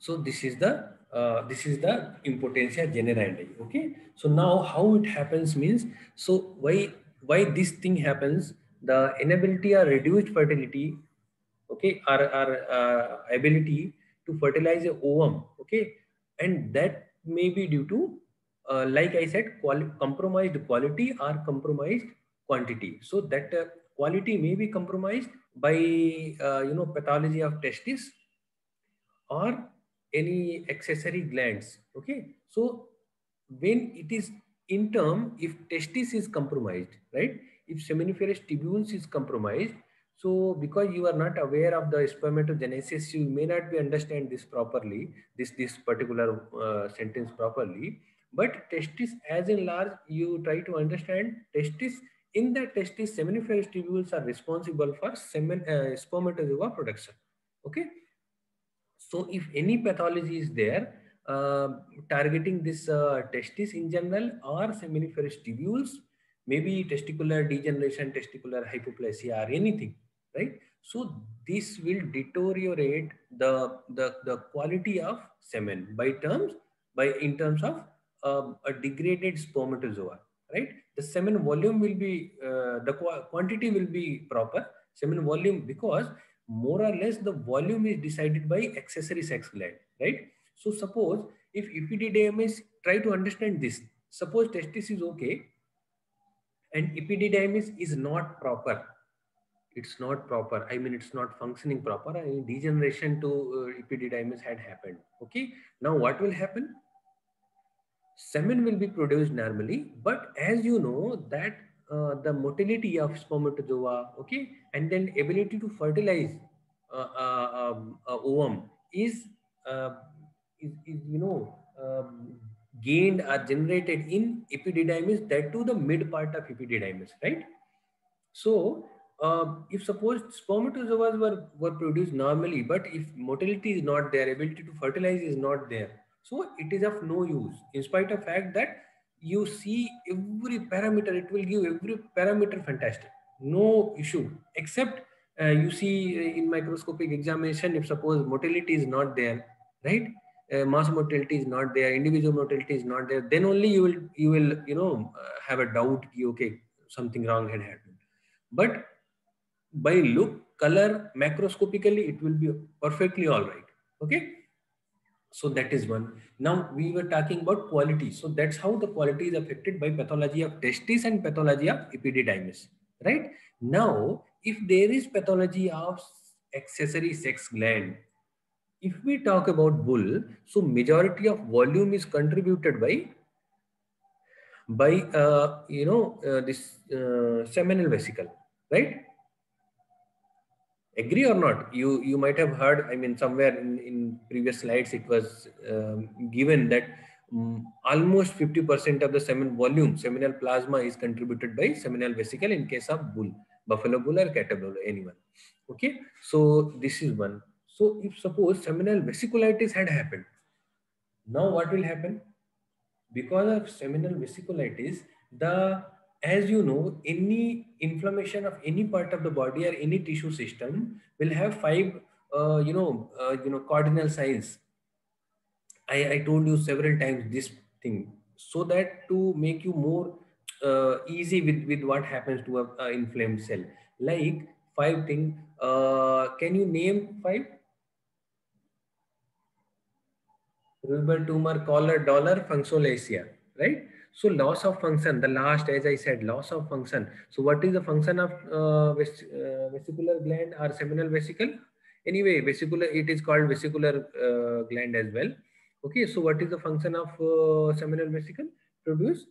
So this is the uh, this is the impotentia generandi. Okay. So now how it happens means so why why this thing happens the inability or reduced fertility okay our, our uh, ability to fertilize a ovum okay and that may be due to uh, like i said quali compromised quality or compromised quantity so that uh, quality may be compromised by uh, you know pathology of testis or any accessory glands okay? So when it is in term if testis is compromised right? If seminiferous tubules is compromised so because you are not aware of the spermatogenesis you may not be understand this properly this this particular uh, sentence properly. But testis as in large you try to understand testis in the testis seminiferous tubules are responsible for semen uh, spermatozoa production okay so if any pathology is there uh, targeting this uh, testis in general or seminiferous tubules, maybe testicular degeneration, testicular hypoplasia or anything, right? So this will deteriorate the, the, the quality of semen by terms, by in terms of um, a degraded spermatozoa, right? The semen volume will be, uh, the qu quantity will be proper, semen volume because more or less the volume is decided by accessory sex gland, right? So suppose if epididymis, try to understand this. Suppose testis is okay and epididymis is not proper. It's not proper. I mean, it's not functioning proper. I mean, degeneration to uh, epididymis had happened. Okay. Now what will happen? Semen will be produced normally, but as you know that uh, the motility of spermatozoa, okay, and then ability to fertilize uh, uh, um, ovum is, uh, is, is, you know, um, gained or generated in epididymis, that to the mid part of epididymis, right? So, uh, if suppose spermatozoas were, were produced normally, but if motility is not there, ability to fertilize is not there, so it is of no use in spite of fact that you see every parameter, it will give every parameter fantastic, no issue, except uh, you see in microscopic examination, if suppose motility is not there, right? Uh, mass motility is not there, individual motility is not there, then only you will, you will, you know, uh, have a doubt, okay, something wrong had happened. But by look, color, macroscopically, it will be perfectly all right, okay? So that is one. Now we were talking about quality. So that's how the quality is affected by pathology of testis and pathology of epididymis, right? Now, if there is pathology of accessory sex gland, if we talk about bull, so majority of volume is contributed by by uh, you know uh, this uh, seminal vesicle, right? Agree or not? You you might have heard i mean somewhere in, in previous slides it was um, given that um, almost 50% of the semen volume seminal plasma is contributed by seminal vesicle in case of bull buffalo bull or cattle bull anyone. Okay? So this is one. So if suppose seminal vesiculitis had happened now what will happen? Because of seminal vesiculitis the as you know, any inflammation of any part of the body or any tissue system will have five, uh, you know, uh, you know, cardinal signs. I, I told you several times this thing so that to make you more uh, easy with, with what happens to a, inflamed cell. Like five things. Uh, can you name five? Rubor tumor, calor, dolor, functionalacia, right? So loss of function, the last, as I said, loss of function. So what is the function of uh, ves uh, vesicular gland or seminal vesicle? Anyway, vesicular, it is called vesicular uh, gland as well. Okay, so what is the function of uh, seminal vesicle? Produce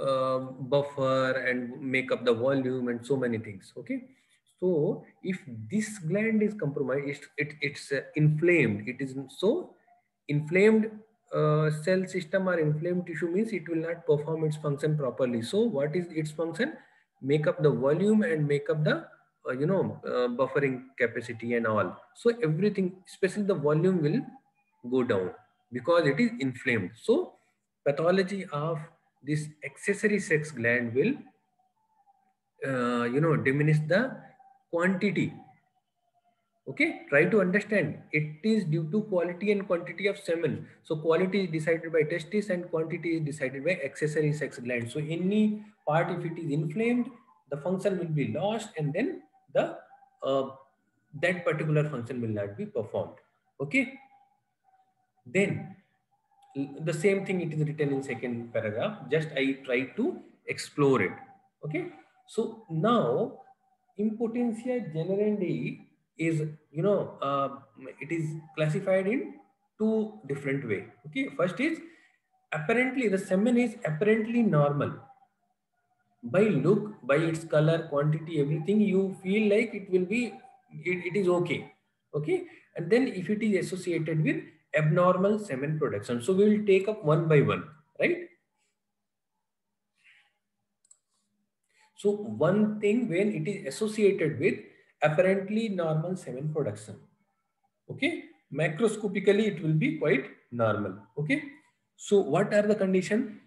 um, buffer and make up the volume and so many things. Okay, so if this gland is compromised, it it's uh, inflamed. It is so inflamed uh, cell system or inflamed tissue means it will not perform its function properly. So what is its function? Make up the volume and make up the, uh, you know, uh, buffering capacity and all. So everything, especially the volume will go down because it is inflamed. So pathology of this accessory sex gland will, uh, you know, diminish the quantity Okay, try to understand. It is due to quality and quantity of semen. So quality is decided by testis and quantity is decided by accessory sex gland. So any part, if it is inflamed, the function will be lost and then the uh, that particular function will not be performed. Okay. Then the same thing it is written in second paragraph. Just I try to explore it. Okay. So now impotentia generandi is you know uh, it is classified in two different way. Okay first is apparently the semen is apparently normal. By look by its color quantity everything you feel like it will be it, it is okay. Okay and then if it is associated with abnormal semen production. So we will take up one by one right? So one thing when it is associated with apparently normal semen production. Okay, macroscopically it will be quite normal. Okay, so what are the condition?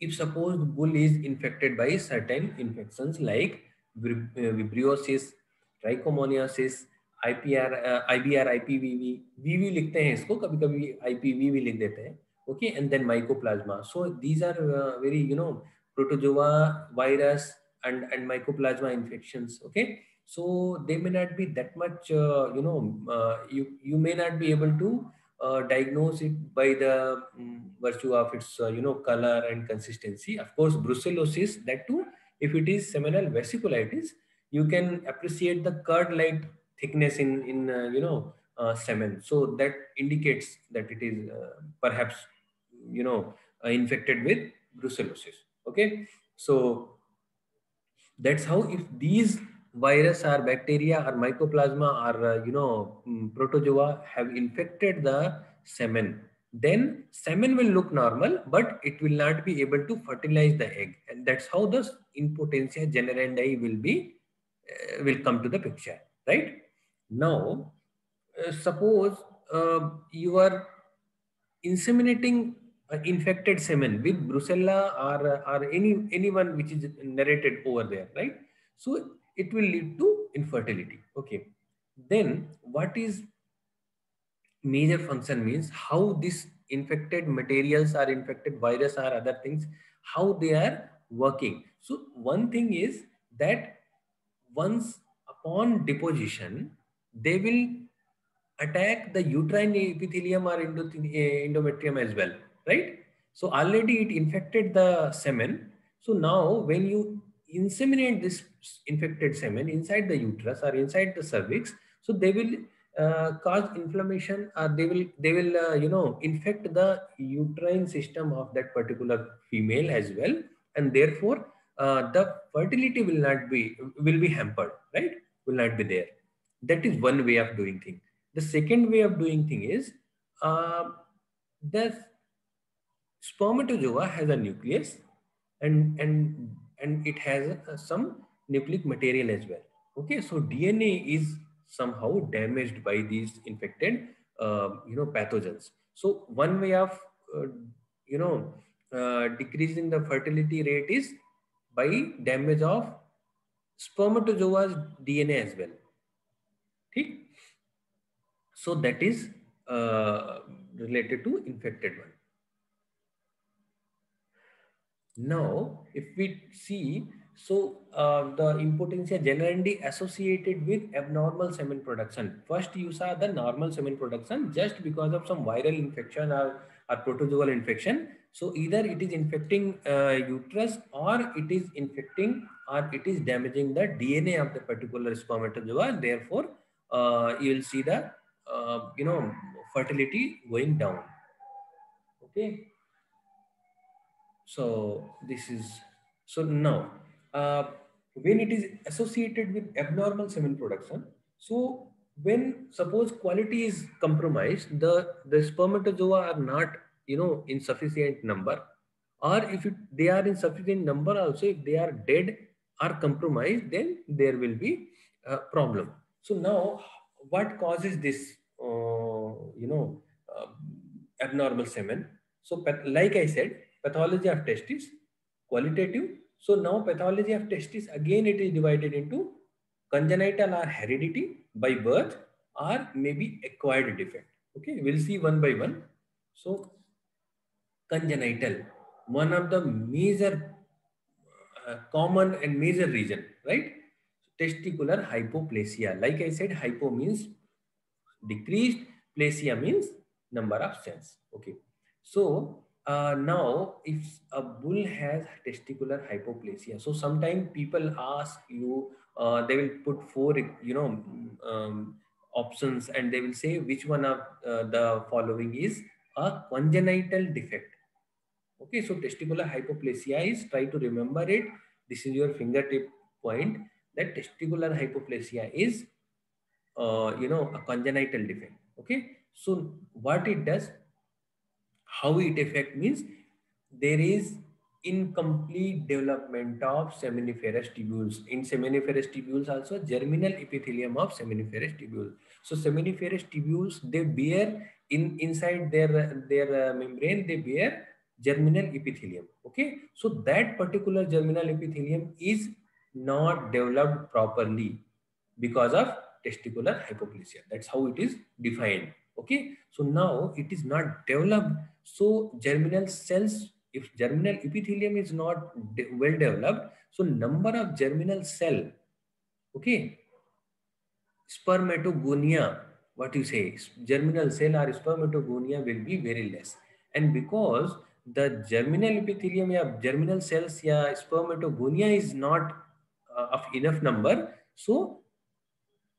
If suppose bull is infected by certain infections like vibriosis, trichomoniasis, IPR, uh, IBR, IPVV, VV लिखते हैं इसको कभी कभी IPV भी लिख देते हैं okay and then mycoplasma so these are uh, very you know protozoa virus and and mycoplasma infections okay so they may not be that much uh, you know uh, you you may not be able to uh, diagnose it by the um, virtue of its uh, you know color and consistency. Of course brucellosis that too if it is seminal vesiculitis you can appreciate the curd like thickness in in uh, you know uh, semen. So that indicates that it is perhaps you know infected with brucellosis. Okay? So that's how if these virus or bacteria or mycoplasma or uh, you know um, protozoa have infected the semen. Then semen will look normal but it will not be able to fertilize the egg. And that's how the impotentia generandi will be uh, will come to the picture right? Now uh, suppose uh, you are inseminating infected semen with brucella or or any anyone which is narrated over there right? So it will lead to infertility. Okay. Then what is major function means how this infected materials are infected virus or other things, how they are working. So one thing is that once upon deposition, they will attack the uterine epithelium or eh, endometrium as well, right? So already it infected the semen. So now when you inseminate this infected semen inside the uterus or inside the cervix. So they will uh, cause inflammation or they will they will uh, you know infect the uterine system of that particular female as well. And therefore uh, the fertility will not be will be hampered right? Will not be there. That is one way of doing thing. The second way of doing thing is uh, the spermatozoa has a nucleus and and and it has uh, some nucleic material as well. Okay, so DNA is somehow damaged by these infected, uh, you know, pathogens. So one way of, uh, you know, uh, decreasing the fertility rate is by damage of spermatozoa's DNA as well. Okay? So that is uh, related to infected one. Now, if we see, so uh, the impotentia generally associated with abnormal semen production. First, you saw the normal semen production just because of some viral infection or, or protozoal infection. So either it is infecting uh, uterus or it is infecting or it is damaging the DNA of the particular spermatozoa. Therefore, uh, you will see the, uh, you know, fertility going down. Okay. So this is, so now, uh, when it is associated with abnormal semen production, so when suppose quality is compromised, the, the spermatozoa are not, you know, in sufficient number, or if it, they are in sufficient number also, if they are dead or compromised, then there will be a problem. So now what causes this, uh, you know, uh, abnormal semen? So like I said, pathology of testis, qualitative. So now pathology of testis, again it is divided into congenital or heredity by birth or maybe acquired defect. Okay, we'll see one by one. So congenital, one of the major uh, common and major reason, right? Testicular hypoplasia. Like I said, hypo means decreased, plasia means number of cells. Okay. So uh, now if a bull has testicular hypoplasia, so sometimes people ask you, uh, they will put four, you know, um, options and they will say which one of uh, the following is a congenital defect. Okay, so testicular hypoplasia is, try to remember it. This is your fingertip point that testicular hypoplasia is, uh, you know, a congenital defect. Okay, so what it does, how it affect means there is incomplete development of seminiferous tubules. In seminiferous tubules also germinal epithelium of seminiferous tubules. So seminiferous tubules, they bear in inside their, their uh, membrane, they bear germinal epithelium. Okay. So that particular germinal epithelium is not developed properly because of testicular hypoplasia. That's how it is defined. Okay. So now it is not developed. So germinal cells if germinal epithelium is not de well developed, so number of germinal cell, okay, spermatogonia, what you say, germinal cell or spermatogonia will be very less. And because the germinal epithelium yeah, germinal cells yeah, spermatogonia is not uh, of enough number, so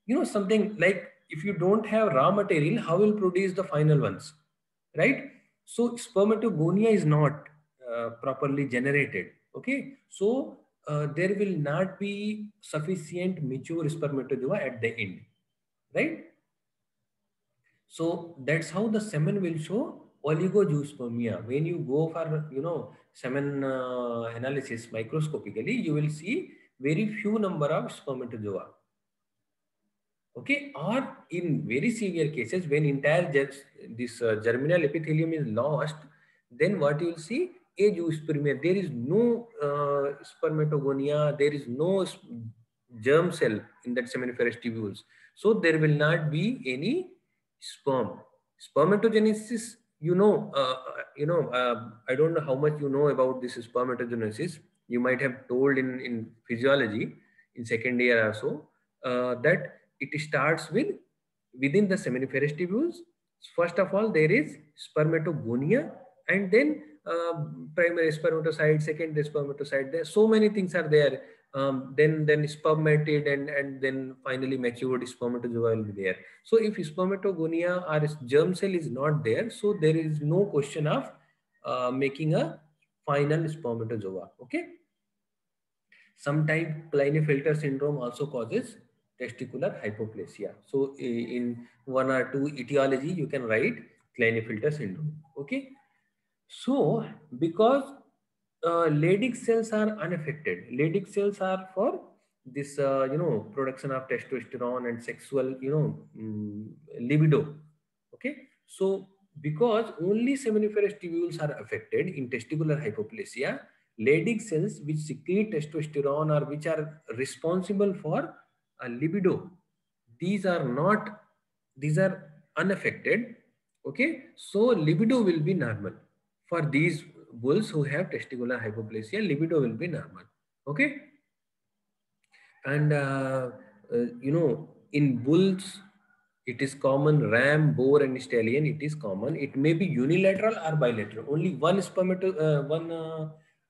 you know something like if you don't have raw material, how will produce the final ones, right? So spermatogonia is not uh, properly generated. Okay, so uh, there will not be sufficient mature spermatozoa at the end, right? So that's how the semen will show oligozoospermia. When you go for, you know, semen uh, analysis microscopically, you will see very few number of spermatozoa. Okay, or in very severe cases, when entire this uh, germinal epithelium is lost, then what you will see azoospermia. There is no uh, spermatogonia, there is no germ cell in that seminiferous tubules. So there will not be any sperm. Spermatogenesis, you know, uh, you know, uh, I don't know how much you know about this spermatogenesis. You might have told in, in physiology in second year or so uh, that it starts with within the seminiferous tubules. First of all, there is spermatogonia and then uh, primary spermatocyte, secondary spermatocyte. There so many things are there. Um, then then spermatid and and then finally matured spermatozoa will be there. So if spermatogonia or germ cell is not there, so there is no question of uh, making a final spermatozoa. Okay. Sometimes Klinefelter syndrome also causes testicular hypoplasia. So in one or two etiology, you can write Klinefelter syndrome. Okay. So, because uh, Leydig cells are unaffected, Leydig cells are for this, uh, you know, production of testosterone and sexual, you know, um, libido. Okay. So, because only seminiferous tubules are affected in testicular hypoplasia, Leydig cells which secrete testosterone or which are responsible for a libido, these are not, these are unaffected. Okay. So, libido will be normal for these bulls who have testicular hypoplasia, libido will be normal. Okay. And, uh, uh, you know, in bulls, it is common ram, boar and stallion, it is common. It may be unilateral or bilateral. Only one spermato, uh, one, uh,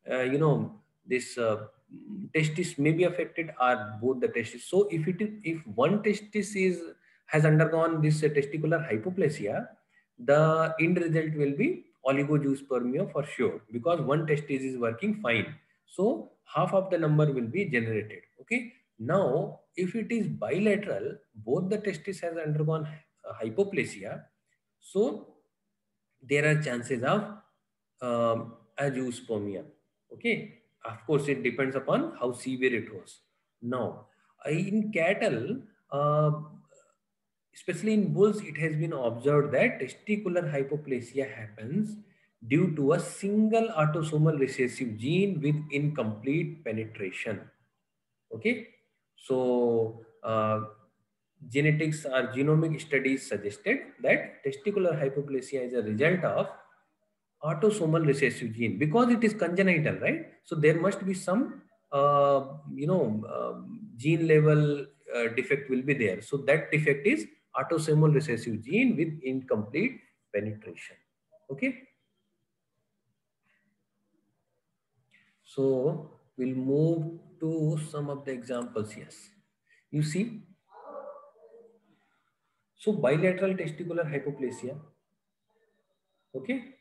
uh, you know, this uh, testis may be affected or both the testis. So if it is, if one testis is, has undergone this testicular hypoplasia, the end result will be oligozoospermia for sure because one testis is working fine. So half of the number will be generated. Okay. Now, if it is bilateral, both the testis has undergone hypoplasia. So there are chances of um, azoospermia. Okay. Of course, it depends upon how severe it was. Now, in cattle, uh, especially in bulls, it has been observed that testicular hypoplasia happens due to a single autosomal recessive gene with incomplete penetration. Okay, so uh, genetics or genomic studies suggested that testicular hypoplasia is a result of autosomal recessive gene because it is congenital, right? So there must be some, uh, you know, um, gene level uh, defect will be there. So that defect is autosomal recessive gene with incomplete penetration. Okay. So we'll move to some of the examples. Yes. You see, so bilateral testicular hypoplasia. Okay.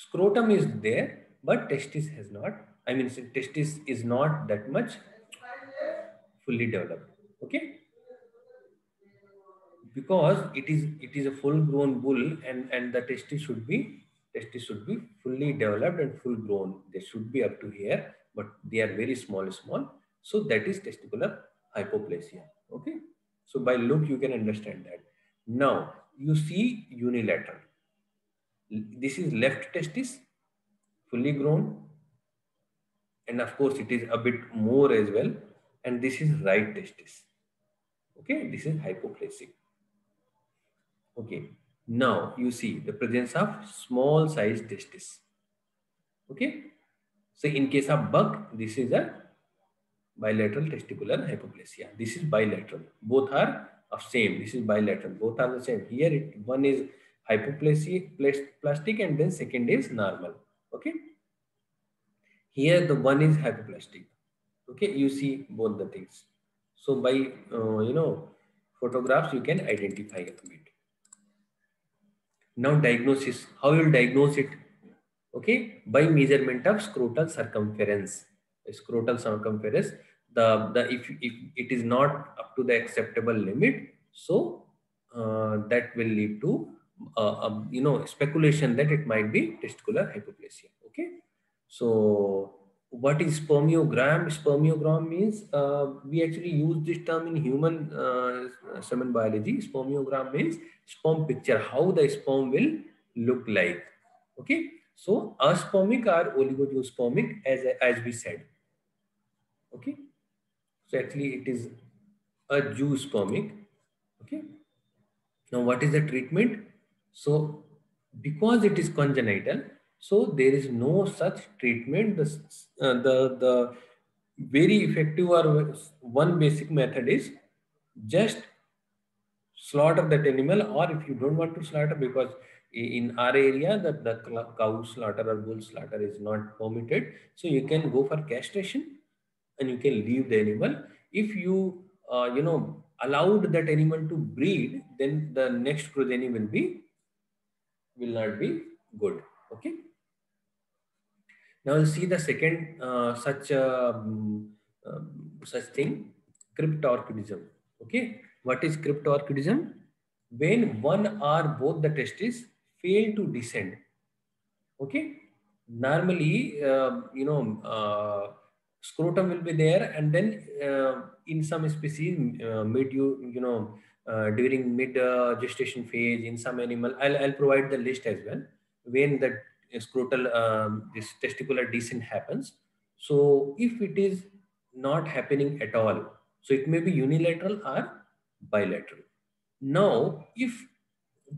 Scrotum is there, but testis has not. I mean, testis is not that much fully developed. Okay. Because it is it is a full grown bull and, and the testis should be testis should be fully developed and full grown. They should be up to here, but they are very small, small. So that is testicular hypoplasia. Okay. So by look, you can understand that. Now you see unilateral. This is left testis, fully grown. And of course, it is a bit more as well. And this is right testis. Okay, this is hypoplasic. Okay, now you see the presence of small size testis. Okay, so in case of buck, this is a bilateral testicular hypoplasia. This is bilateral. Both are of same. This is bilateral. Both are the same. Here it one is hypoplasia plastic and then second is normal. Okay. Here the one is hypoplastic. Okay, you see both the things. So by uh, you know photographs you can identify a bit. Now diagnosis. How you will diagnose it? Okay, by measurement of scrotal circumference. Scrotal circumference the, the if, if it is not up to the acceptable limit, so uh, that will lead to uh, um, you know speculation that it might be testicular hypoplasia. Okay, so what is spermiogram? Spermiogram means uh, we actually use this term in human uh, semen biology. Spermiogram means sperm picture, how the sperm will look like. Okay, so aspermic or oligospermic, as as we said. Okay. So actually it is a zoospermic. Okay. Now what is the treatment? So because it is congenital, so there is no such treatment. The, uh, the, the very effective or one basic method is just slaughter that animal or if you don't want to slaughter because in our area that the cow slaughter or bull slaughter is not permitted so you can go for castration and you can leave the animal. If you, uh, you know, allowed that animal to breed, then the next progeny will be, will not be good. Okay. Now you see the second uh, such um, um, such thing, cryptorchidism. Okay. What is cryptorchidism? When one or both the testes fail to descend. Okay. Normally, uh, you know, uh, scrotum will be there and then uh, in some species uh, mid you you know uh, during mid uh, gestation phase in some animal I'll, I'll provide the list as well when the scrotal um, this testicular descent happens so if it is not happening at all so it may be unilateral or bilateral now if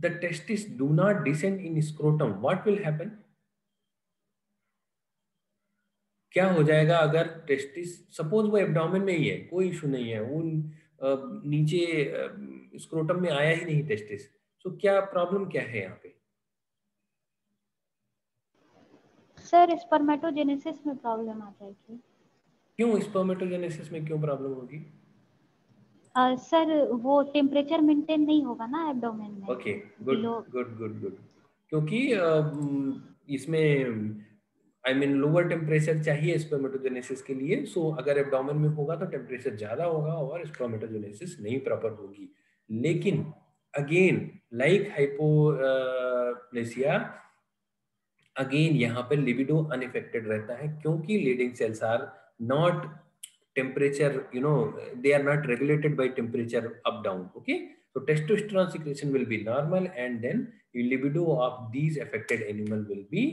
the testes do not descend in scrotum what will happen क्या हो जाएगा अगर testis suppose वो abdomen में ही है कोई issue नहीं है वो नीचे स्क्रोटम में आया ही नहीं टेस्टिस। तो क्या प्रॉब्लम क्या है यहाँ पे? सर स्पर्मेटोजेनेसिस में प्रॉब्लम आ जाएगी। क्यों स्पर्मेटोजेनेसिस में क्यों प्रॉब्लम होगी? सर वो टेम्परेचर मेंटेन नहीं होगा ना एब्डोमेन में। Okay good good good good क्योंकि uh, इसमें आई मीन लोअर टेम्परेचर चाहिए स्पर्मेटोजेनेसिस के लिए सो so, अगर एबडोमिन में होगा तो टेम्परेचर ज़्यादा होगा और स्पर्मेटोजेनेसिस नहीं प्रॉपर होगी। लेकिन अगेन लाइक हाइपोप्लेसिया अगेन यहाँ पर लिबिडो अनइफेक्टेड रहता है क्योंकि leading cells are not temperature you know they are not regulated by temperature up down okay तो testosterone secretion will be normal and then libido of these affected animal will be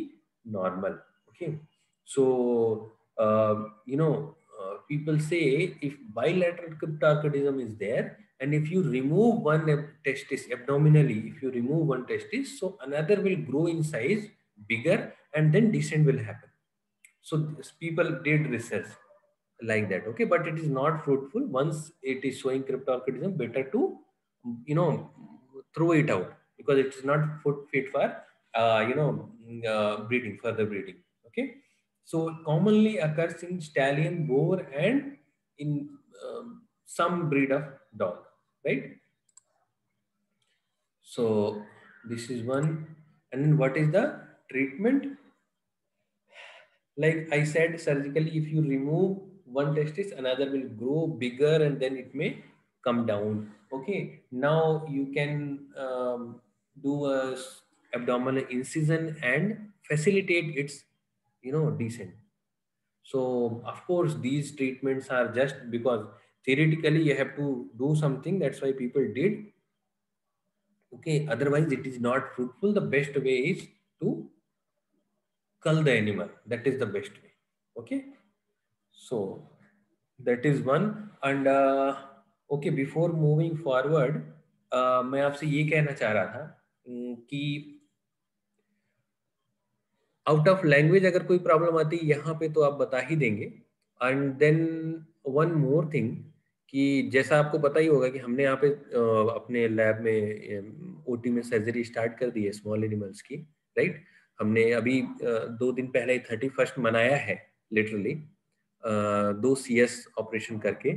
normal okay. So uh, you know uh, people say if bilateral cryptorchidism is there and if you remove one testis abdominally if you remove one testis so another will grow in size bigger and then descent will happen. So people did research like that okay? But it is not fruitful. Once it is showing cryptorchidism better to you know throw it out because it is not fit for uh, you know uh, breeding further breeding okay? So it commonly occurs in stallion boar and in um, some breed of dog right? So this is one. And then what is the treatment? Like i said surgically if you remove one testis another will grow bigger and then it may come down. Okay? Now you can um, do a abdominal incision and facilitate its you know descent so of course these treatments are just because theoretically you have to do something that's why people did okay otherwise it is not fruitful the best way is to cull the animal that is the best way okay so that is one and uh, okay before moving forward uh, मैं आपसे ये कहना चाह रहा था कि out of language अगर कोई प्रॉब्लम आती है, यहाँ पे तो आप बता ही देंगे। And then one more thing कि जैसा आपको पता ही होगा कि हमने यहाँ पे अपने लैब में ओटी में सर्जरी स्टार्ट कर दी है स्मॉल एनिमल्स की राइट हमने अभी दो दिन पहले थर्टी फ़र्स्ट मनाया है लिटरली दो सी एस ऑपरेशन करके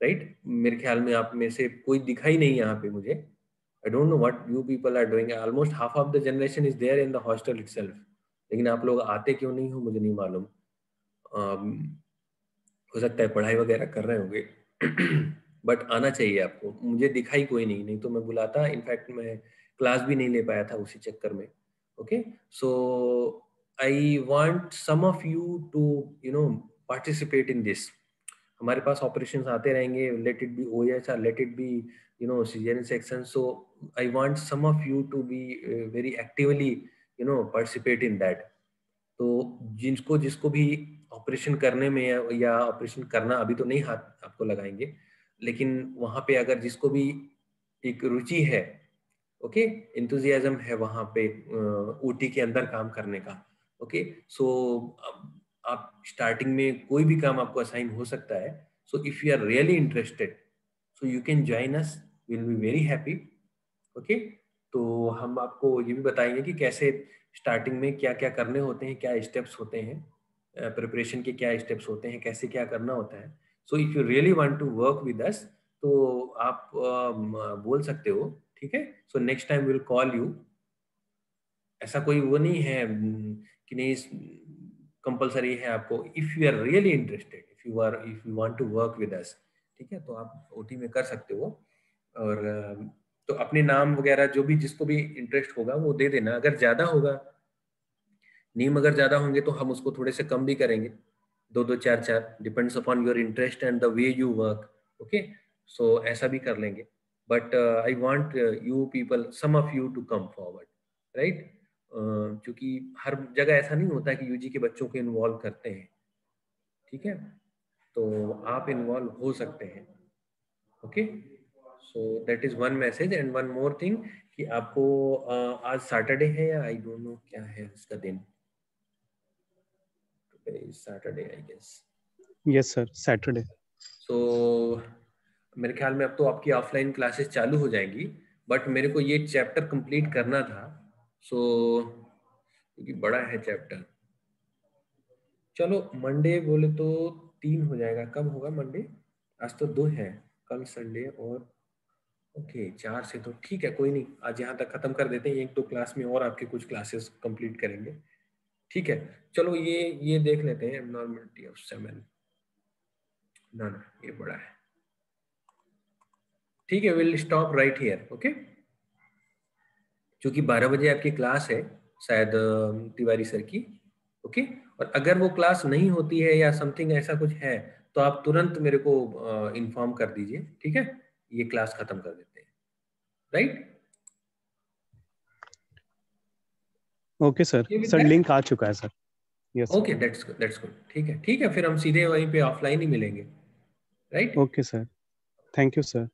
राइट मेरे ख्याल में आप में से कोई दिखा ही नहीं यहाँ पे मुझे। I don't know what you people are doing almost half of the generation is there in the hostel itself लेकिन आप लोग आते क्यों नहीं हो, मुझे नहीं मालूम। हो सकता है पढ़ाई वगैरह कर रहे होंगे बट आना चाहिए आपको। मुझे दिखाई कोई नहीं नहीं तो मैं बुलाता। इनफैक्ट मैं क्लास भी नहीं ले पाया था उसी चक्कर में okay so I want some of you to you know participate in this हमारे पास ऑपरेशन आते रहेंगे let it be O H R let it be you know season section so I want some of you to be very actively you know participate in that तो जिनको, जिसको भी operation करने में या ऑपरेशन करना अभी तो नहीं हाथ आपको लगाएँगे, लेकिन वहाँ पे अगर जिसको भी एक रुचि है ओके इंतजियाजम है वहाँ पे ऊटी के अंदर काम करने का ओके सो आप स्टार्टिंग में कोई भी काम आपको असाइन हो सकता है so if you are really interested so you can join us will be very happy okay तो हम आपको ये भी बताएँगे कि कैसे स्टार्टिंग में क्या क्या करने होते हैं क्या स्टेप्स होते हैं प्रिपरेशन के क्या स्टेप्स होते हैं कैसे क्या करना होता है। So if you really want to work with us तो आप uh, बोल सकते हो ठीक है? So next time will call you ऐसा कोई वो नहीं है कि नहीं कंपलसरी है आपको। If you are really interested if you are if you want to work with us ठीक है? तो आप ओटी में कर सकते हो। और तो अपने नाम वगैरह जो भी जिसको भी इंटरेस्ट होगा, वो दे देना। अगर ज़्यादा होगा, नीम अगर ज़्यादा होंगे तो हम उसको थोड़े से कम भी करेंगे। दो दो, चार चार depends upon your interest and the way you work okay so ऐसा भी कर लेंगे। But I want you people some of you to come forward right क्योंकि हर जगह ऐसा नहीं होता कि यूजी के बच्चों को इन्वॉल्व करते हैं, ठीक है? तो आप इन्वॉल्व हो सकते हैं okay so that is one message and one more thing कि आपको uh, आज सैटरडे है या आई डोंट नो क्या है इसका दिन? Saturday I guess yes sir Saturday so मेरे ख्याल में अब तो आपकी ऑफलाइन क्लासेस चालू हो जाएँगी बट मेरे को ये चैप्टर कंप्लीट करना था। सो so, क्योंकि बड़ा है चैप्टर चलो मंडे बोले तो तीन हो जाएगा। कब होगा मंडे आज तो दो है। कल संडे और ओके, चार से तो ठीक है, कोई नहीं, आज यहाँ तक खत्म कर देते हैं, एक दो तो क्लास में और आपके कुछ क्लासेस कंप्लीट करेंगे, ठीक है, चलो ये ये देख लेते हैं एबनॉर्मलिटी ऑफ़ सेवन ना ना, ये बड़ा है, ठीक है will stop right here okay क्योंकि 12 बजे आपकी क्लास है, शायद तिवारी सर की ओके और अगर वो क्लास नहीं होती है या समथिंग ऐसा कुछ है तो आप तुरंत मेरे को इन्फॉर्म कर दीजिए, ठीक है? ये क्लास खत्म कर हैं। Right okay sir sir link आ चुका है sir yes okay that's good that's good ठीक है ठीक है फिर हम सीधे वहीं पे ऑफलाइन ही मिलेंगे. Right okay sir thank you sir